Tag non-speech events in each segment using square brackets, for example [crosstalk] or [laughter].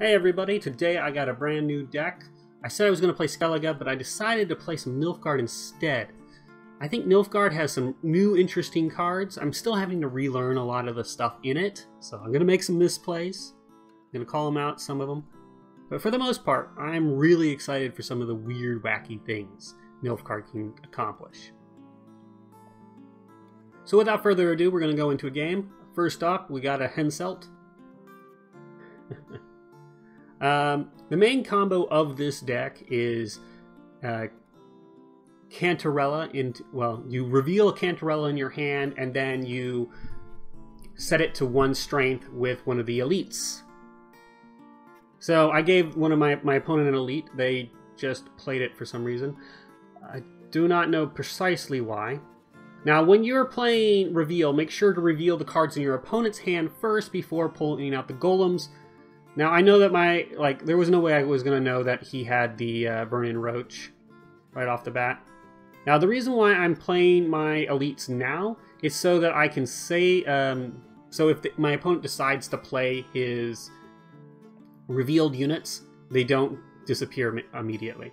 Hey everybody, today I got a brand new deck. I said I was going to play Skellige, but I decided to play some Nilfgaard instead. I think Nilfgaard has some new interesting cards. I'm still having to relearn a lot of the stuff in it, so I'm going to make some misplays. I'm going to call them out, some of them. But for the most part, I'm really excited for some of the weird, wacky things Nilfgaard can accomplish. So without further ado, we're going to go into a game. First up, we got a Henselt. [laughs] Um, the main combo of this deck is uh, Cantarella. Into, well, you reveal a Cantarella in your hand, and then you set it to one strength with one of the elites. So I gave one of my, my opponent an elite. They just played it for some reason. I do not know precisely why. Now, when you're playing Reveal, make sure to reveal the cards in your opponent's hand first before pulling out the golems now I know that my like there was no way I was gonna know that he had the uh, Burning Roach right off the bat. Now the reason why I'm playing my elites now is so that I can say um, so if the, my opponent decides to play his revealed units, they don't disappear immediately.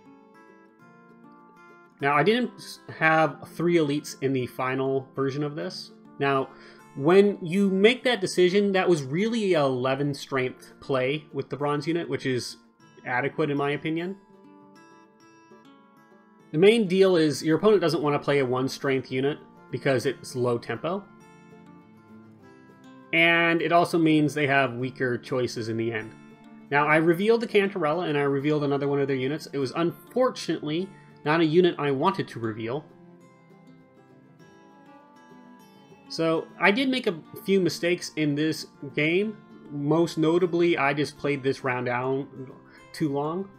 Now I didn't have three elites in the final version of this. Now when you make that decision, that was really a 11 strength play with the bronze unit, which is adequate in my opinion. The main deal is your opponent doesn't want to play a 1 strength unit because it's low tempo. And it also means they have weaker choices in the end. Now, I revealed the Cantarella and I revealed another one of their units. It was unfortunately not a unit I wanted to reveal, So I did make a few mistakes in this game. Most notably, I just played this round down too long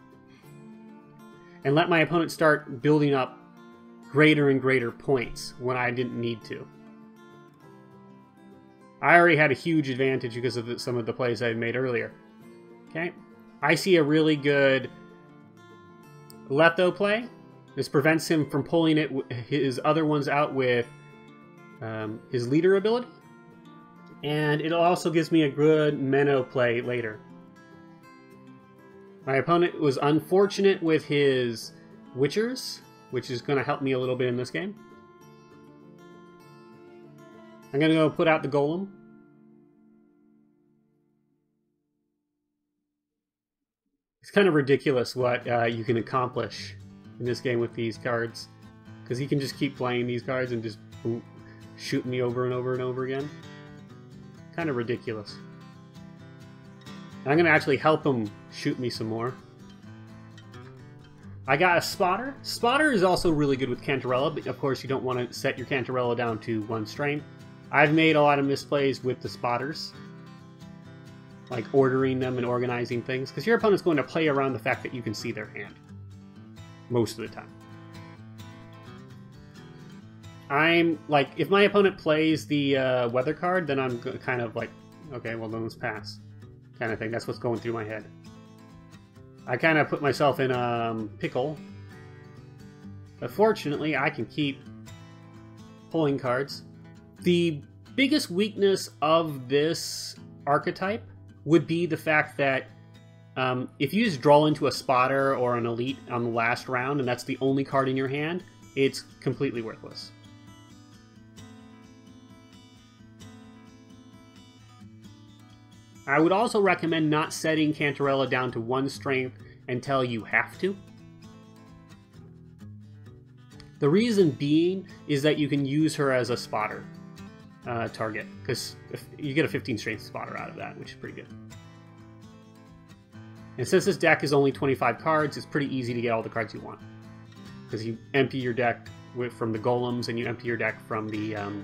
and let my opponent start building up greater and greater points when I didn't need to. I already had a huge advantage because of the, some of the plays I had made earlier. Okay, I see a really good Letho play. This prevents him from pulling it his other ones out with um, his leader ability. And it also gives me a good Menno play later. My opponent was unfortunate with his Witchers, which is going to help me a little bit in this game. I'm going to go put out the Golem. It's kind of ridiculous what uh, you can accomplish in this game with these cards. Because he can just keep playing these cards and just shoot me over and over and over again. Kind of ridiculous. I'm going to actually help him shoot me some more. I got a Spotter. Spotter is also really good with Cantarella, but of course you don't want to set your Cantarella down to one strain. I've made a lot of misplays with the Spotters. Like ordering them and organizing things, because your opponent's going to play around the fact that you can see their hand. Most of the time. I'm like, if my opponent plays the uh, weather card, then I'm kind of like, okay, well then let's pass, kind of thing. That's what's going through my head. I kind of put myself in a um, pickle, but fortunately, I can keep pulling cards. The biggest weakness of this archetype would be the fact that um, if you just draw into a spotter or an elite on the last round, and that's the only card in your hand, it's completely worthless. I would also recommend not setting Cantarella down to one strength until you have to. The reason being is that you can use her as a spotter uh, target, because you get a 15 strength spotter out of that, which is pretty good. And since this deck is only 25 cards, it's pretty easy to get all the cards you want. Because you empty your deck with, from the golems and you empty your deck from the um,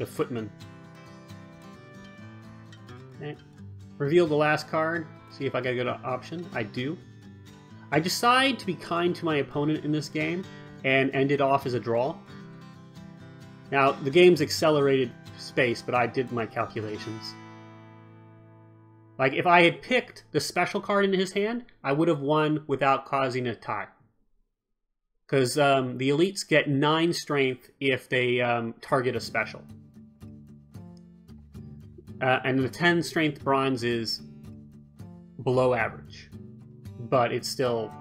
the footman. Okay. Reveal the last card. See if I get a good option. I do. I decide to be kind to my opponent in this game and end it off as a draw. Now, the game's accelerated space, but I did my calculations. Like, if I had picked the special card in his hand, I would have won without causing a tie. Because um, the elites get 9 strength if they um, target a special. Uh, and the 10 strength bronze is below average, but it's still,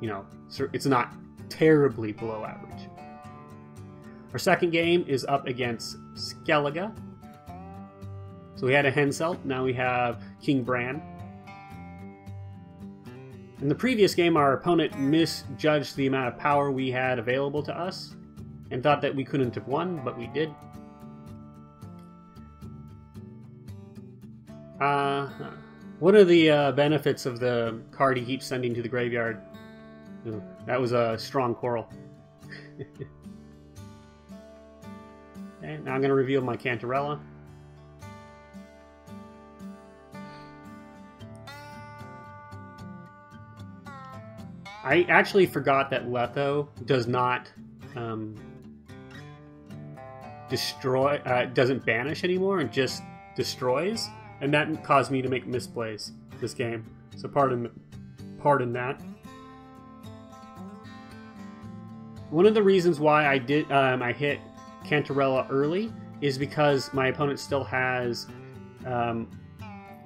you know, it's not terribly below average. Our second game is up against Skellige. So we had a Henselt, now we have King Bran. In the previous game, our opponent misjudged the amount of power we had available to us and thought that we couldn't have won, but we did. Uh, what are the uh, benefits of the card he keeps sending to the graveyard? Ooh, that was a strong coral. [laughs] okay, now I'm going to reveal my Cantarella. I actually forgot that Letho does not um, destroy, uh, doesn't banish anymore, and just destroys, and that caused me to make misplays this game. So pardon, pardon that. One of the reasons why I did um, I hit Cantarella early is because my opponent still has um,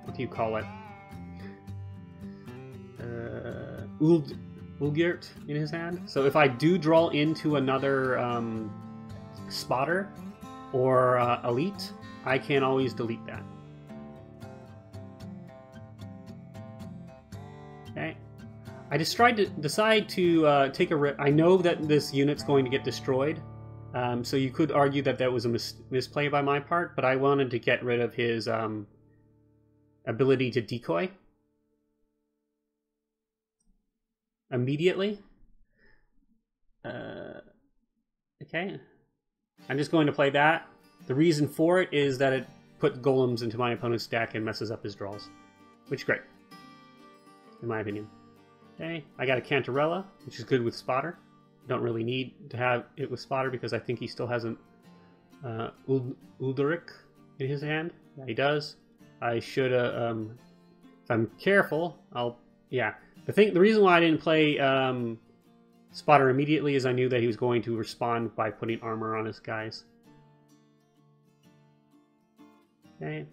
what do you call it? Uh, Uld Ulgiert in his hand. So if I do draw into another um, spotter or uh, elite, I can always delete that. Okay. I just tried to decide to uh, take a. I know that this unit's going to get destroyed, um, so you could argue that that was a mis misplay by my part. But I wanted to get rid of his um, ability to decoy. immediately. Uh, okay. I'm just going to play that. The reason for it is that it put golems into my opponent's deck and messes up his draws. Which is great. In my opinion. Okay, I got a Cantarella, which is good with Spotter. Don't really need to have it with Spotter because I think he still has an uh, Udalryk in his hand. Yeah, he does. I should, uh, um, if I'm careful, I'll, yeah, the thing, the reason why I didn't play um, Spotter immediately is I knew that he was going to respond by putting armor on his guys. Okay.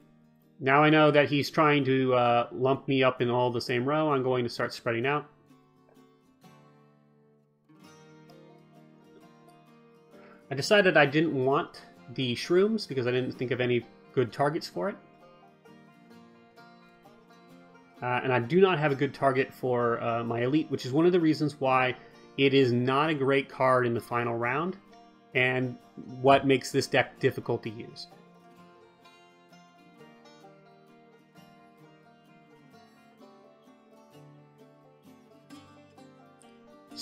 Now I know that he's trying to uh, lump me up in all the same row. I'm going to start spreading out. I decided I didn't want the shrooms because I didn't think of any good targets for it. Uh, and I do not have a good target for uh, my elite, which is one of the reasons why it is not a great card in the final round, and what makes this deck difficult to use.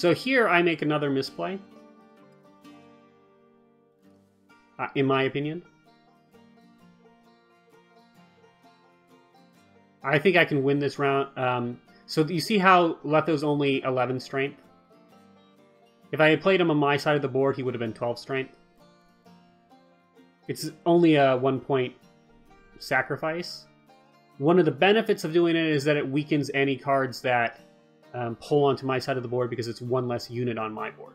So here I make another misplay, uh, in my opinion. I think I can win this round. Um, so you see how Letho's only 11 strength? If I had played him on my side of the board, he would have been 12 strength. It's only a one point sacrifice. One of the benefits of doing it is that it weakens any cards that um, pull onto my side of the board because it's one less unit on my board.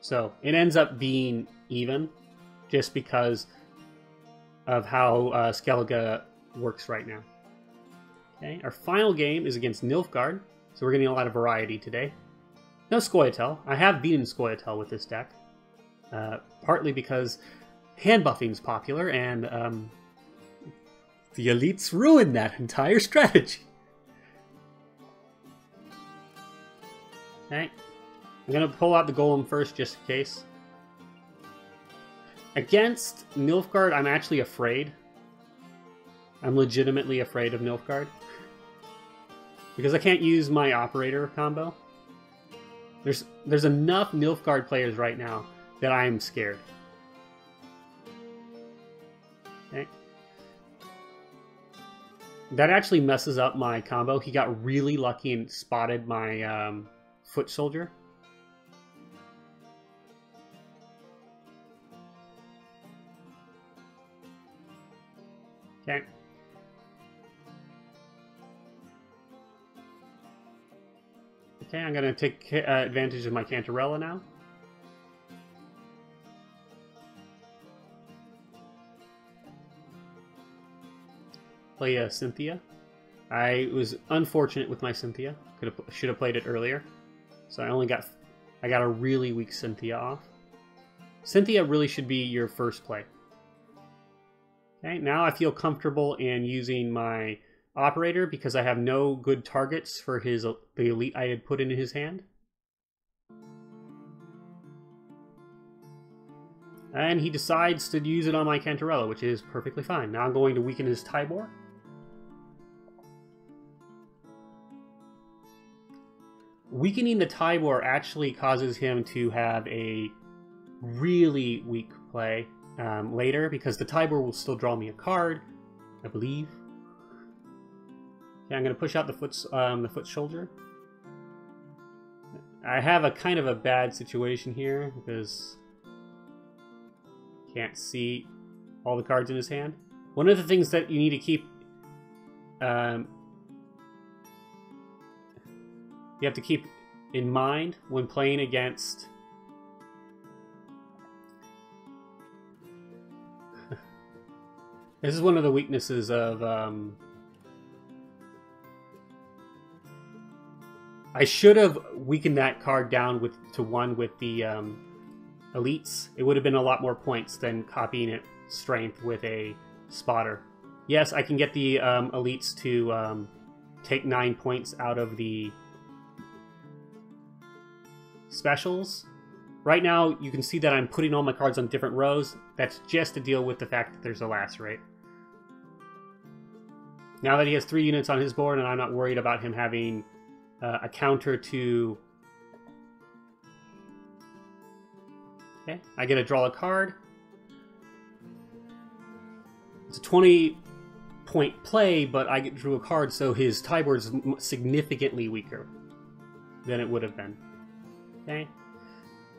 So it ends up being even just because of how uh, Skellige works right now. Okay, our final game is against Nilfgaard, so we're getting a lot of variety today. No Scoia'tael. I have beaten Scoia'tael with this deck, uh, partly because hand buffing is popular, and um, the elites ruined that entire [laughs] strategy. Okay, I'm gonna pull out the golem first, just in case. Against Nilfgaard, I'm actually afraid I'm legitimately afraid of Nilfgaard. Because I can't use my operator combo. There's there's enough Nilfgaard players right now that I'm scared. Okay. That actually messes up my combo. He got really lucky and spotted my um, foot soldier. Okay. Okay, I'm going to take uh, advantage of my Cantarella now. play a Cynthia. I was unfortunate with my Cynthia. Could have should have played it earlier. So I only got I got a really weak Cynthia off. Cynthia really should be your first play. Okay, now I feel comfortable in using my operator because I have no good targets for his the elite I had put in his hand. And he decides to use it on my Cantarella, which is perfectly fine. Now I'm going to weaken his Tibor. Weakening the Tibor actually causes him to have a really weak play um, later because the Tibor will still draw me a card, I believe. Okay, I'm going to push out the foot, um, the foot soldier. I have a kind of a bad situation here because can't see all the cards in his hand. One of the things that you need to keep um, you have to keep in mind when playing against [laughs] This is one of the weaknesses of um, I should have weakened that card down with to one with the um, elites. It would have been a lot more points than copying it strength with a spotter. Yes, I can get the um, elites to um, take nine points out of the specials. Right now, you can see that I'm putting all my cards on different rows. That's just to deal with the fact that there's a lacerate. Now that he has three units on his board and I'm not worried about him having uh, a counter to... Okay, I get to draw a card. It's a 20 point play, but I drew a card, so his Tibor is significantly weaker than it would have been. Okay.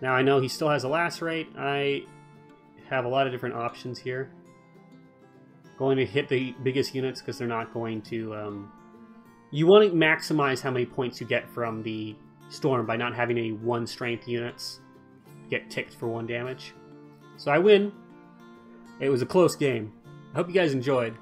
Now I know he still has a lacerate. I have a lot of different options here going to hit the biggest units because they're not going to... Um, you want to maximize how many points you get from the storm by not having any one strength units get ticked for one damage. So I win. It was a close game. I hope you guys enjoyed.